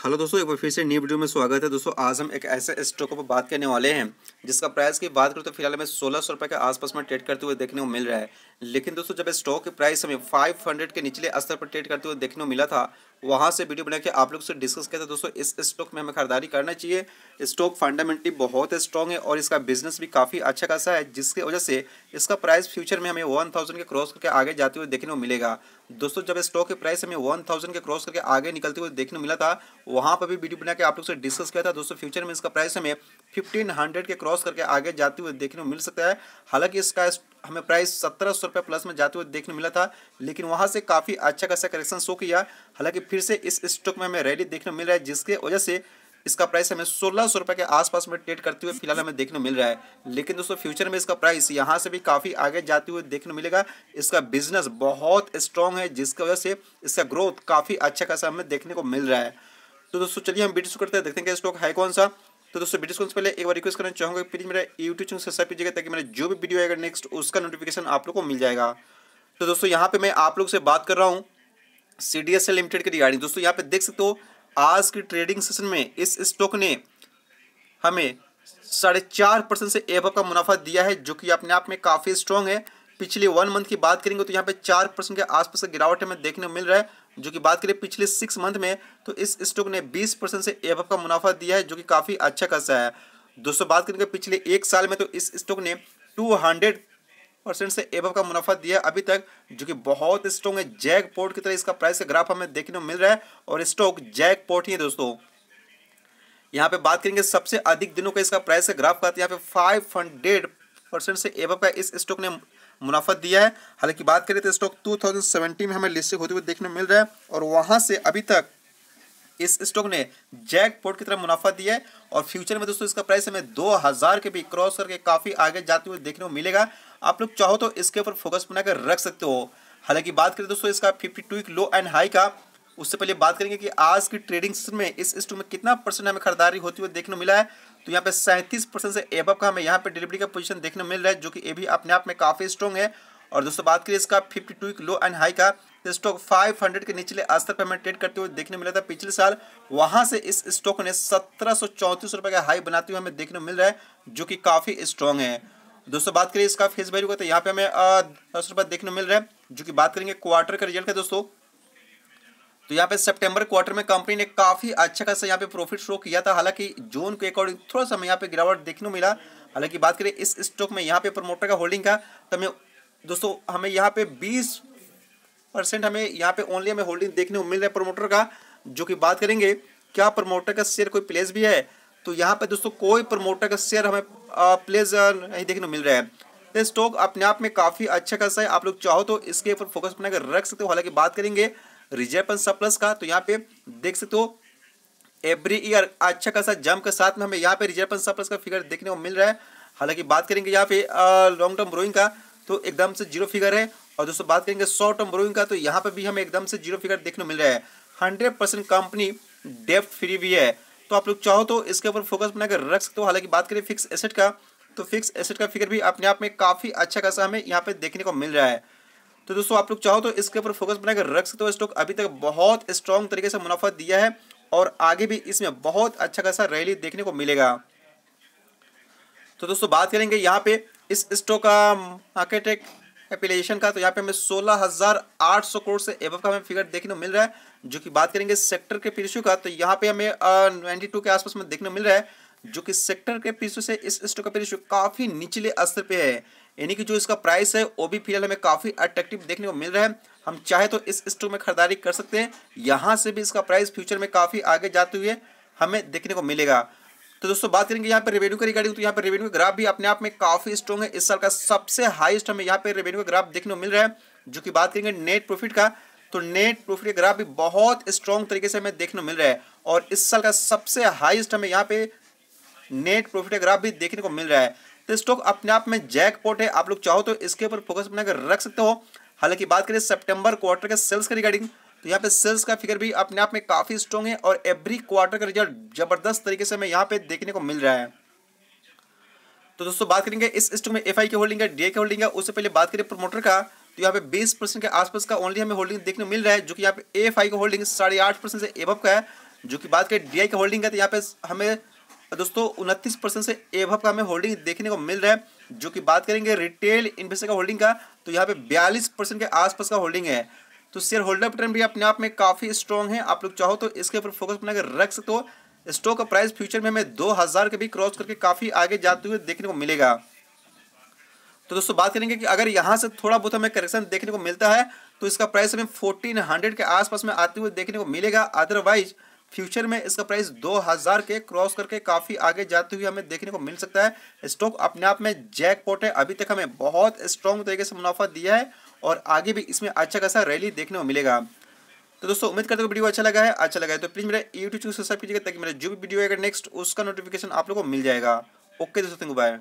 Hello दोस्तों, एक बार फिर से न्यू वीडियो में स्वागत है। दोस्तों, आज हम एक ऐसे स्टॉक पर बात करने वाले हैं, जिसका प्राइस की बात करें तो फ़िलहाल हमें सोलह सौ रुपये के आसपास में ट्रेड करते हुए देखने को मिल रहा है। लेकिन दोस्तों, जब स्टॉक की प्राइस हमें फाइव हंड्रेड के निचले स्तर पर ट्रेड करते हुए देखने को मिला था, वहाँ से वीडियो बना के आप लोग से डिस्कस किया था दोस्तों, इस स्टॉक में हमें खरीदारी करना चाहिए। स्टॉक फंडामेंटली बहुत स्ट्रॉन्ग है और इसका बिज़नेस भी काफ़ी अच्छा खासा है, जिसकी वजह से इसका प्राइस फ्यूचर में हमें वन थाउज़ेंड के क्रॉस करके आगे जाते हुए देखने को मिलेगा। दोस्तों, जब स्टॉक के प्राइस हमें वन थाउज़ेंड के क्रॉस करके आगे निकलते हुए देखने को मिला था, वहाँ पर भी वीडियो बना के आप लोग से डिस्कस किया था दोस्तों फ्यूचर में इसका प्राइस हमें फिफ्टीन हंड्रेड के क्रॉस करके आगे जाते हुए देखने को मिल सकता है। हालाँकि इसका हमें प्राइस सत्रह सौ रुपये प्लस में जाते हुए देखने मिला था, लेकिन वहाँ से काफ़ी अच्छा खासा करेक्शन शो किया। हालाँकि फिर से इस स्टॉक में हमें रैली देखने मिल रहा है, जिसके वजह से इसका प्राइस हमें सोलह सौ रुपये के आसपास में ट्रेड करते हुए फ़िलहाल हमें देखने मिल रहा है। लेकिन दोस्तों फ्यूचर में इसका प्राइस यहाँ से भी काफ़ी आगे जाते हुए देखने मिलेगा। इसका बिज़नेस बहुत स्ट्रॉन्ग है, जिसकी वजह से इसका ग्रोथ काफ़ी अच्छा खासा हमें देखने को मिल रहा है। तो दोस्तों, चलिए हम वीडियो करते हैं, देखते हैं कि स्टॉक है कौन सा। तो दोस्तों, वीडियो से पहले एक बार रिक्वेस्ट करना चाहूँगा प्लीज़ मेरा यूट्यूब चैनल सब्सक्राइब कीजिएगा ताकि मेरा जो भी वीडियो आएगा नेक्स्ट उसका नोटिफिकेशन आप लोग को मिल जाएगा। तो दोस्तों, यहाँ पे मैं आप लोग से बात कर रहा हूँ C D S L limited की रिगार्डिंग दोस्तों, यहाँ पे देख सकते हो, आज की ट्रेडिंग सेशन में इस स्टॉक ने हमें साढ़े चार परसेंट से एब का मुनाफा दिया है, जो कि अपने आप में काफ़ी स्ट्रॉन्ग है। पिछले वन मंथ की बात करेंगे तो यहाँ पे चार परसेंट के आसपास का गिरावट हमें देखने को मिल रहा है, जो कि बात करें पिछले सिक्स मंथ में तो इस स्टॉक ने बीस परसेंट से एब का मुनाफा दिया है, जो कि काफ़ी अच्छा खासा है। दोस्तों, बात करेंगे पिछले एक साल में तो इस स्टॉक ने टू हंड्रेड परसेंट से एब का मुनाफा दिया अभी तक, जो कि बहुत स्ट्रॉन्ग है। जैक पोर्ट की तरह इसका प्राइस का ग्राफ हमें देखने को मिल रहा है, और स्टॉक जैक पोर्ट ही है दोस्तों। यहाँ पे बात करेंगे सबसे अधिक दिनों का इसका प्राइस का ग्राफ का यहाँ पे फाइव हंड्रेड परसेंट से एब का इस स्टॉक ने मुनाफा दिया है। हालाँकि बात करें तो स्टॉक 2017 में हमें लिस्टिंग होते हुए देखने मिल रहा है और वहाँ से अभी तक इस स्टॉक ने जैक पोर्ट की तरह मुनाफा दिया है और फ्यूचर में दोस्तों इसका प्राइस हमें 2000 के भी क्रॉस करके काफ़ी आगे जाते हुए देखने को मिलेगा। आप लोग चाहो तो इसके ऊपर फोकस बनाकर रख सकते हो। हालाँकि बात करें दोस्तों इसका fifty two low and high का उससे पहले बात करेंगे कि आज की ट्रेडिंग में इस स्टॉक में कितना परसेंट हमें खरीदारी होती हुई देखने मिला है। तो यहाँ पे सैंतीस परसेंट से एबअप का हमें यहाँ पे डिलीवरी का पोजीशन देखने मिल रहा है, जो कि ये भी अपने आप में काफ़ी स्ट्रॉन्ग है। और दोस्तों, बात करिए इसका fifty two low and high का। स्टॉक 500 के निचले स्तर पर हमें ट्रेड करते हुए देखने मिला था पिछले साल। वहाँ से इस स्टॉक ने सत्रह सौ चौंतीस रुपए का हाई बनाते हुए हमें देखने मिल रहा है, जो कि काफ़ी स्ट्रॉन्ग है। दोस्तों, बात करिए इसका फेस वैल्यू का तो यहाँ पे हमें दस रुपये देखने मिल रहा है, जो कि बात करेंगे क्वार्टर का रिज़ल्ट है दोस्तों। तो यहाँ पे सितंबर क्वार्टर में कंपनी ने काफ़ी अच्छा खासा यहाँ पे प्रॉफिट शो किया था। हालाँकि जून के अकॉर्डिंग थोड़ा सा यहाँ पे गिरावट देखने को मिला। हालाँकि बात करें इस स्टॉक में यहाँ पे प्रमोटर का होल्डिंग का तो हमें दोस्तों हमें यहाँ पे बीस परसेंट हमें यहाँ पे ओनली हमें होल्डिंग देखने को मिल रहा है प्रमोटर का। जो कि बात करेंगे, क्या प्रमोटर का शेयर कोई प्लेस भी है? तो यहाँ पे दोस्तों कोई प्रमोटर का शेयर हमें प्लेस नहीं देखने को मिल रहा है। स्टॉक अपने आप में काफ़ी अच्छा खासा है। आप लोग चाहो तो इसके ऊपर फोकस बनाकर रख सकते हो। हालाँकि बात करेंगे रिज़र्व सरप्लस का तो यहाँ पे देख सकते हो एवरी ईयर अच्छा खासा जम के साथ में हमें यहाँ पे रिज़र्व सरप्लस का फिगर देखने को मिल रहा है। हालाँकि बात करेंगे यहाँ पे लॉन्ग टर्म ब्रोइंग का तो एकदम से ज़ीरो फिगर है। और दोस्तों बात करेंगे शॉर्ट टर्म ब्रोइंग का तो यहाँ पे भी हमें एकदम से ज़ीरो फिगर देखने को मिल रहा है। हंड्रेड परसेंट कंपनी डेप्थ फ्री भी है। तो आप लोग चाहो तो इसके ऊपर फोकस बनाकर रख सकते हो। हालाँकि बात करें फिक्स एसेट का तो फिक्स एसेट का फिगर भी अपने आप में काफ़ी अच्छा खासा हमें यहाँ पे देखने को मिल रहा है। तो दोस्तों, आप लोग चाहो तो इसके ऊपर फोकस बनाकर रख सकते हो। स्टॉक अभी तक बहुत स्ट्रॉन्ग तरीके से मुनाफा दिया है और आगे भी इसमें बहुत अच्छा खासा रैली देखने को मिलेगा। तो दोस्तों, बात करेंगे यहाँ पे इस स्टॉक का मार्केट एपिलेशन का। तो यहाँ पे हमें सोलह हज़ार आठ सौ करोड़ से एवं का हमें फिगर देखने को मिल रहा है, जो कि बात करेंगे सेक्टर के पीरियड का। तो यहाँ पे हमें नाइन्टी टू के आसपास में देखने को मिल रहा है, जो कि सेक्टर के पीरियड से इस स्टॉक का पीरियड काफ़ी निचले स्तर पे है। यानी कि जो इसका प्राइस है, वो भी फ़िलहाल हमें काफ़ी अट्रैक्टिव देखने को मिल रहा है। हम चाहे तो इस स्टॉक में खरीदारी कर सकते हैं। यहाँ से भी इसका प्राइस फ्यूचर में काफ़ी आगे जाते हुए हमें देखने को मिलेगा। तो दोस्तों, बात करेंगे यहाँ पे रेवेन्यू की रिगार्डिंग तो यहाँ पे रेवेन्यू ग्राफ भी अपने आप में काफ़ी स्ट्रॉग है। इस साल का सबसे हाईएस्ट हमें यहाँ पे रेवेन्यू का ग्राफ देखने को मिल रहा है, जो कि बात करेंगे नेट प्रॉफिट का। तो नेट प्रॉफिट ग्राफ भी बहुत स्ट्रॉन्ग तरीके से हमें देखने को मिल रहा है। और इस साल का सबसे हाईएस्ट हमें यहाँ पे नेट प्रॉफिट ग्राफ भी देखने को मिल रहा है। तो स्टॉक अपने आप में जैकपॉट है। आप लोग चाहो तो इसके ऊपर फोकस बनाकर रख सकते हो। हालाँकि बात करें सितंबर क्वार्टर के सेल्स के रिगार्डिंग तो यहाँ पे सेल्स का फिगर भी अपने आप में काफ़ी स्ट्रॉन्ग है और एवरी क्वार्टर का रिज़ल्ट ज़बरदस्त तरीके से हमें यहाँ पे देखने को मिल रहा है। तो दोस्तों, बात करेंगे इस स्टॉक में एफआई की होल्डिंग है डीआई की। होल्डिंग है उससे पहले बात करें प्रोमोटर का तो यहाँ पे 20 परसेंट के आसपास का ओनली हमें होल्डिंग देखने मिल रहा है, जो कि यहाँ पे एफ़ आई का होल्डिंग साढ़े आठ परसेंट से एवब का है। जो कि बात करें डी का होल्डिंग है तो यहाँ पे हमें दोस्तों, उनतीस परसेंट से एवब का हमें होल्डिंग देखने को मिल रहा है, जो कि बात करेंगे रिटेल इन्वेस्टर का होल्डिंग का तो यहाँ पे बयालीस परसेंट के आसपास का होल्डिंग है। तो शेयर होल्डर पैटर्न भी अपने आप में काफ़ी स्ट्रॉन्ग है। आप लोग चाहो तो इसके ऊपर फोकस बनाकर रख सकते हो। स्टॉक का प्राइस फ्यूचर में हमें दो हज़ार के भी क्रॉस करके काफ़ी आगे जाते हुए देखने को मिलेगा। तो दोस्तों, बात करेंगे कि अगर यहाँ से थोड़ा बहुत हमें करेक्शन देखने को मिलता है तो इसका प्राइस हमें फोर्टीन हंड्रेड के आसपास में आते हुए देखने को मिलेगा। अदरवाइज़ फ्यूचर में इसका प्राइस दो हज़ार के क्रॉस करके काफ़ी आगे जाते हुए हमें देखने को मिल सकता है। स्टॉक अपने आप में जैकपॉट है। अभी तक हमें बहुत स्ट्रॉन्ग तरीके से मुनाफा दिया है और आगे भी इसमें अच्छा खासा रैली देखने को मिलेगा। तो दोस्तों, उम्मीद करते हो वीडियो अच्छा लगा है। अच्छा लगा है तो प्लीज़ मेरे यूट्यूब चैनल सब्सक्राइब कीजिएगा ताकि मेरा जो भी वीडियो आएगा नेक्स्ट उसका नोटिफिकेशन आप लोगों को मिल जाएगा। ओके दोस्तों थैंक यू बाय